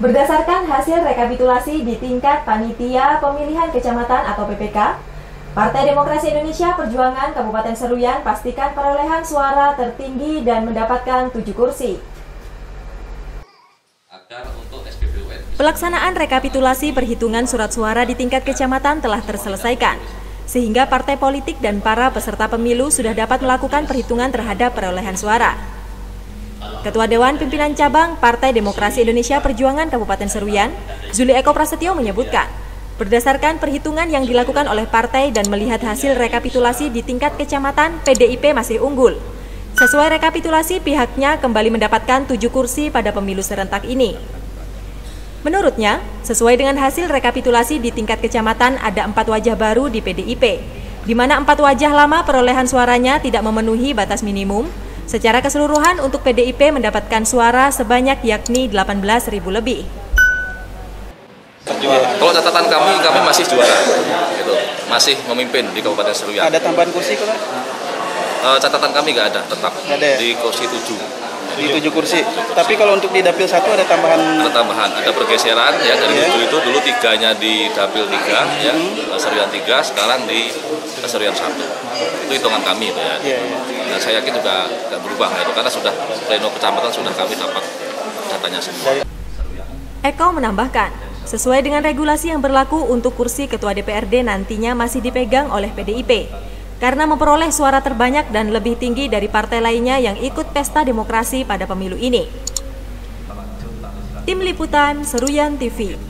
Berdasarkan hasil rekapitulasi di tingkat Panitia Pemilihan Kecamatan atau PPK, Partai Demokrasi Indonesia Perjuangan Kabupaten Seruyan pastikan perolehan suara tertinggi dan mendapatkan 7 kursi. Pelaksanaan rekapitulasi perhitungan surat suara di tingkat kecamatan telah terselesaikan, sehingga partai politik dan para peserta pemilu sudah dapat melakukan perhitungan terhadap perolehan suara. Ketua Dewan Pimpinan Cabang Partai Demokrasi Indonesia Perjuangan Kabupaten Seruyan, Zuli Eko Prasetyo menyebutkan, berdasarkan perhitungan yang dilakukan oleh partai dan melihat hasil rekapitulasi di tingkat kecamatan, PDIP masih unggul. Sesuai rekapitulasi, pihaknya kembali mendapatkan tujuh kursi pada pemilu serentak ini. Menurutnya, sesuai dengan hasil rekapitulasi di tingkat kecamatan ada empat wajah baru di PDIP, di mana empat wajah lama perolehan suaranya tidak memenuhi batas minimum, Secara keseluruhan untuk PDIP mendapatkan suara sebanyak yakni 18.000 lebih. Kalau catatan kami, kami masih juara, gitu. masih memimpin di Kabupaten Seruyan. Ada tambahan kursi kok? Uh, catatan kami nggak ada, tetap ada ya? di kursi 7 di tujuh kursi. Tapi kalau untuk di dapil satu ada tambahan? Ada tambahan, ada pergeseran ya dari yeah. tujuh itu dulu tiganya di dapil tiga ya, mm-hmm. Seruyan tiga, sekarang di Seruyan satu. Itu hitungan kami itu ya. Yeah, yeah. Dan saya yakin juga nggak berubah ya, itu karena sudah pleno kecamatan sudah kami dapat datanya semua. Eko menambahkan, sesuai dengan regulasi yang berlaku untuk kursi Ketua DPRD nantinya masih dipegang oleh PDIP karena memperoleh suara terbanyak dan lebih tinggi dari partai lainnya yang ikut pesta demokrasi pada pemilu ini. Tim Liputan Seruyan TV